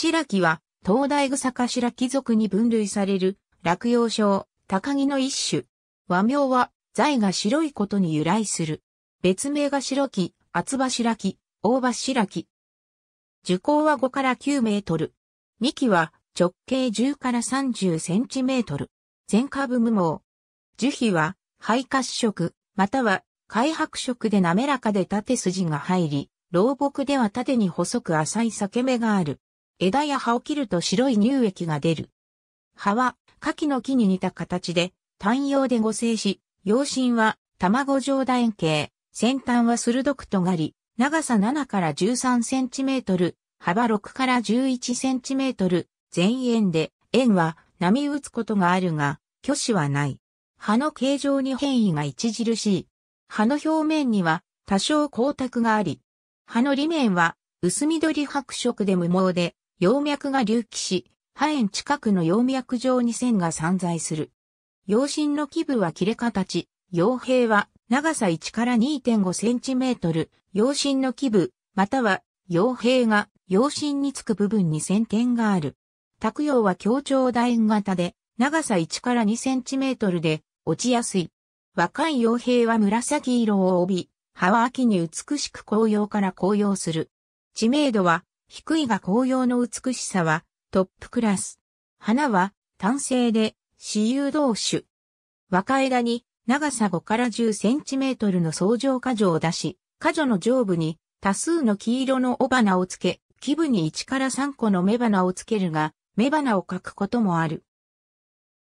白木は、東大草か白木属に分類される、落葉症、高木の一種。和名は、材が白いことに由来する。別名が白木、厚葉白木、大葉白木。樹高は5から9メートル。幹は直径10から30センチメートル。全株無毛。樹皮は灰褐色、または灰白色で滑らかで縦筋が入り、老木では縦に細く浅い裂け目がある。枝や葉を切ると白い乳液が出る。葉は柿の木に似た形で単葉で合成し、葉身は卵状楕円形、先端は鋭く尖り、長さ7から13センチメートル、幅6から11センチメートル、前円で、円は波打つことがあるが、虚子はない。葉の形状に変異が著しい。葉の表面には多少光沢があり、葉の裏面は薄緑白色で無毛で、葉脈が隆起し、葉円近くの葉脈上に線が散在する。葉身の基部は切れ形、葉柄は長さ1から2.5センチメートル、葉身の基部、または葉柄が葉身につく部分に線点がある。卓葉は強調楕円型で、長さ1から2センチメートルで落ちやすい。若い葉柄は紫色を帯び、葉は秋に美しく紅葉から紅葉する。知名度は低いが紅葉の美しさはトップクラス。花は単性で私有同種。若枝に長さ5から10センチメートルの相乗果樹を出し、果樹の上部に多数の黄色の雄花をつけ、基部に1から3個の雌花をつけるが、雌花を描くこともある。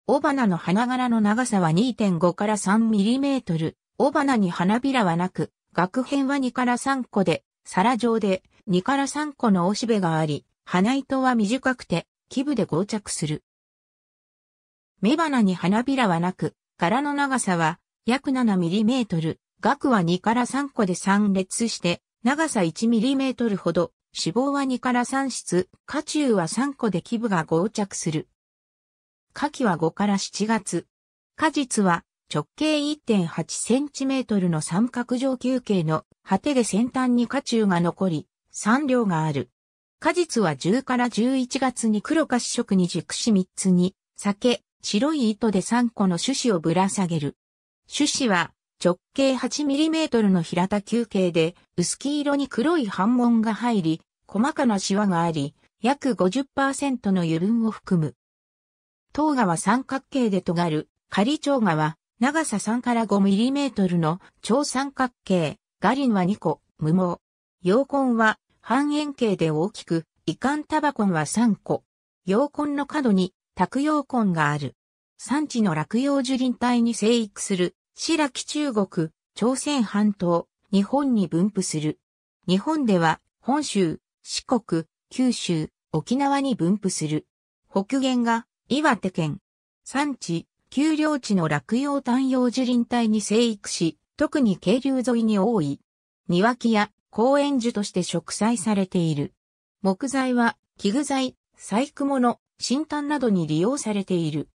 雄花の花柄の長さは2.5から3ミリメートル。雄花に花びらはなく、額辺は2から3個で、皿状で2から3個のおしべがあり、花糸は短くて、基部で合着する。雌花に花びらはなく、柄の長さは約7ミリメートル、額は2から3個で3列して、長さ1ミリメートルほど、脂肪は2から3質、花中は3個で基部が合着する。夏季は5から7月。果実は直径1.8センチメートルの三角状球形の果てで先端に花中が残り、産量がある。果実は10から11月に黒褐色に熟し3つに、酒、白い糸で3個の種子をぶら下げる。種子は直径 8mm の平た球形で薄黄色に黒い斑紋が入り、細かなシワがあり、約50%の油分を含む。糖河は三角形で尖る、仮蝶河は長さ3から5ミリメートルの超三角形、ガリンは2個、無毛。陽根は半円形で大きく、イカンタバコンは3個。陽根の角に卓陽根がある。産地の落葉樹林帯に生育する、白木中国、朝鮮半島、日本に分布する。日本では本州、四国、九州、沖縄に分布する。北限が岩手県。産地、丘陵地の落葉単葉樹林帯に生育し、特に渓流沿いに多い。庭木や公園樹として植栽されている。木材は器具材、細工物、新炭などに利用されている。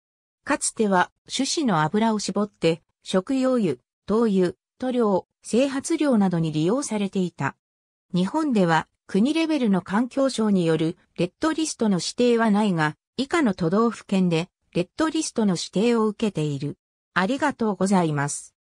かつては種子の油を絞って食用油、灯油、塗料、整髪料などに利用されていた。日本では国レベルの環境省によるレッドリストの指定はないが、以下の都道府県でレッドリストの指定を受けている。ありがとうございます。